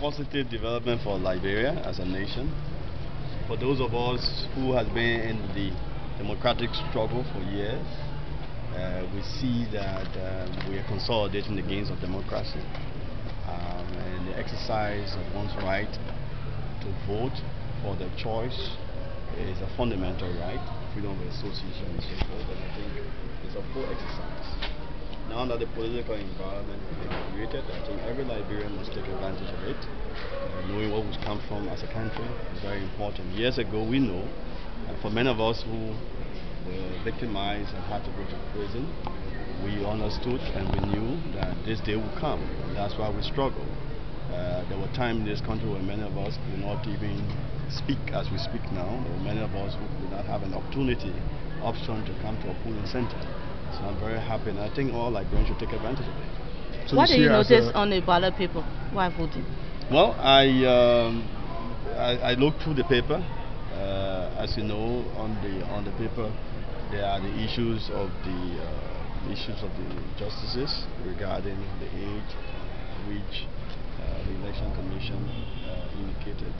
positive development for Liberia as a nation. For those of us who have been in the democratic struggle for years, uh, we see that um, we are consolidating the gains of democracy um, and the exercise of one's right to vote for their choice is a fundamental right, freedom of association and so forth, and I think it's a full exercise. Now that the political environment has been created, I think every Liberian must take advantage of it. Uh, knowing what we've come from as a country is very important. Years ago, we know, uh, for many of us who were victimized and had to go to prison, we understood and we knew that this day would come. That's why we struggled. Uh, there were times in this country where many of us could not even speak as we speak now. There were many of us who could not have an opportunity, option to come to a polling center. So I'm very happy, and I think all Liberians should take advantage of it. So what do you notice on the ballot paper while voting? Well, I, um, I, I looked through the paper. Uh, as you know, on the on the paper, there are the issues of the uh, issues of the justices regarding the age which uh, the election commission uh, indicated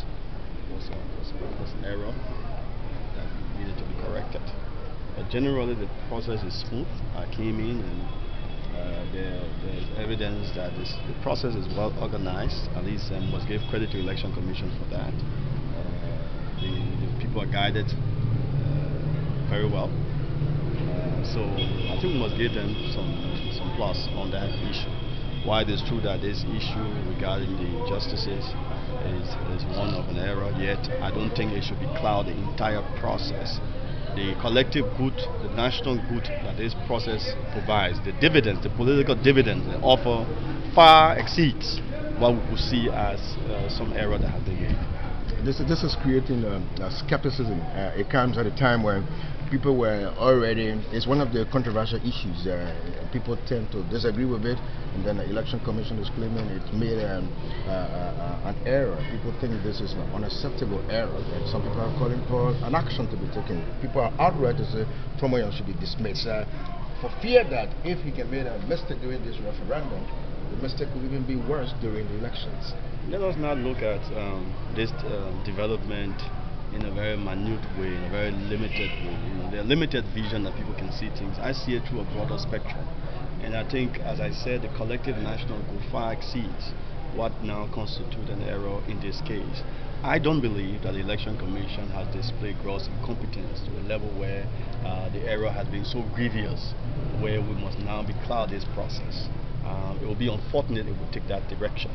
was, was, was an error that needed to be corrected. Generally, the process is smooth. I came in and uh, there, there's evidence that this, the process is well organized. At least um, must give credit to election commission for that. Uh, the, the, people are guided uh, very well. Uh, so I think we must give them some some plus on that issue. While it is true that this issue regarding the justices is, is one of an error, yet I don't think it should be cloud the entire process the collective good, the national good that this process provides, the dividends, the political dividends they offer far exceeds what we could see as uh, some error that has been made. This, this is creating uh, skepticism. Uh, it comes at a time when people were already, it's one of the controversial issues. Uh, people tend to disagree with it, and then the election commission is claiming it made um, uh, uh, an error. People think this is an unacceptable error, and some people are calling for an action to be taken. People are outright to say Fromayan should be dismissed. for fear that if he can make a mistake during this referendum, the mistake will even be worse during the elections. Let us not look at um, this uh, development in a very minute way, in a very limited way. You know, limited vision that people can see things. I see it through a broader spectrum. And I think, as I said, the collective national goal far exceeds what now constitutes an error in this case. I don't believe that the Election Commission has displayed gross incompetence to a level where uh, the error has been so grievous, where we must now be cloud this process. Um, it will be unfortunate if we take that direction.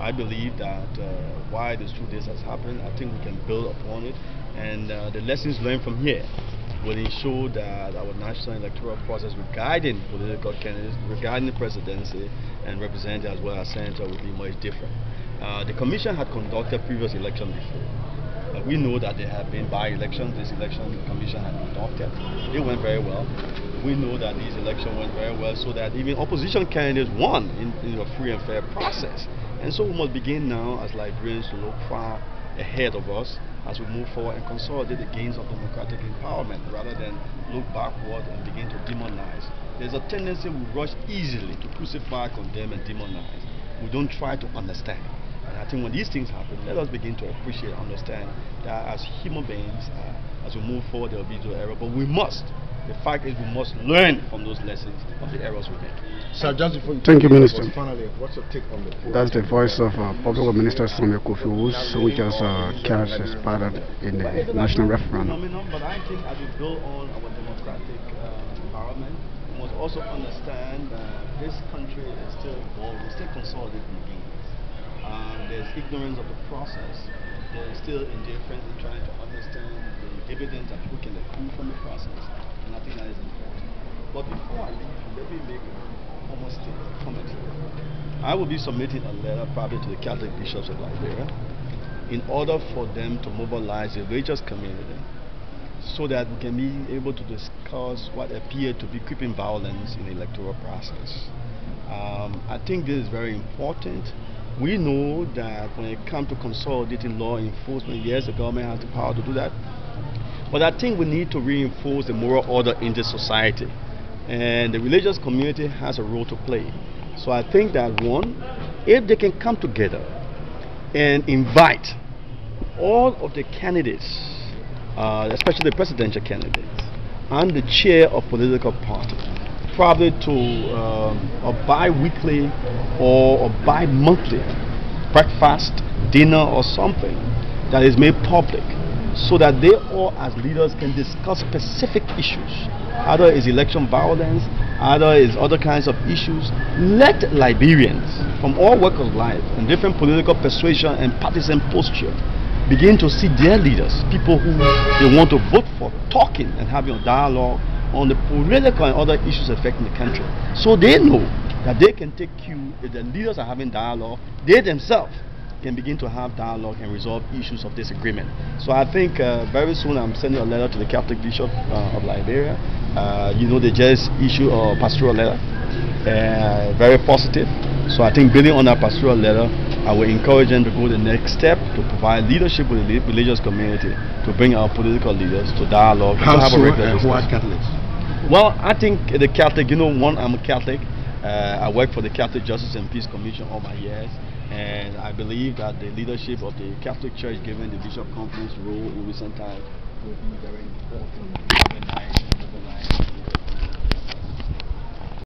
I believe that uh, why this true this has happened, I think we can build upon it, and uh, the lessons learned from here will ensure that our national electoral process regarding political candidates, regarding the presidency and representative as well as senator will be much different. Uh, the commission had conducted previous elections before. Uh, we know that there have been by-elections. This election the commission had conducted. They went very well. We know that these elections went very well so that even opposition candidates won in, in a free and fair process. And so we must begin now as Liberians to look far ahead of us as we move forward and consolidate the gains of democratic empowerment rather than look backward and begin to demonize. There's a tendency we rush easily to crucify, condemn, and demonize. We don't try to understand. And I think when these things happen, let us begin to appreciate, understand that as human beings, uh, as we move forward, there will be no error. But we must. The fact is, we must learn from those lessons of the errors we made. Sir, just before you Thank you, Minister. Finally, what's your take on the That's the voice of uh, Public Minister Samuel Kofi which has uh, cast his part in the national referendum. But I think as we build on our democratic uh, environment, we must also understand that this country is still evolving, it's still consolidating gains. Um, there's ignorance of the process. There's still indifference in trying to understand the dividends that people can accrue from the process. And I think that is important. But before I leave, let me make almost a comment. I will be submitting a letter probably to the Catholic bishops of Liberia in order for them to mobilize the religious community so that we can be able to discuss what appear to be creeping violence in the electoral process. Um, I think this is very important. We know that when it comes to consolidating law enforcement, yes, the government has the power to do that. But I think we need to reinforce the moral order in this society and the religious community has a role to play. So I think that one, if they can come together and invite all of the candidates, uh, especially the presidential candidates, and the chair of political party, probably to um, a bi-weekly or a bi-monthly breakfast, dinner, or something that is made public so that they all as leaders can discuss specific issues. Either is election violence either is other kinds of issues. Let liberians from all walks of life and different political persuasion and partisan posture begin to see their leaders people who they want to vote for talking and having a dialogue on the political and other issues affecting the country. So they know that they can take cue if the leaders are having dialogue they themselves can begin to have dialogue and resolve issues of disagreement. So I think uh, very soon I'm sending a letter to the Catholic Bishop uh, of Liberia. Uh, you know, they just issued a pastoral letter, uh, very positive. So I think building on that pastoral letter, I will encourage them to go the next step to provide leadership with the religious community to bring our political leaders to dialogue. How to have so? a Uh, who are. Catholics? Well, I think the Catholic, you know, one, I'm a Catholic. Uh, I work for the Catholic Justice and Peace Commission all my years, and I believe that the leadership of the Catholic Church, given the Bishop Conference role in recent times, will be very important.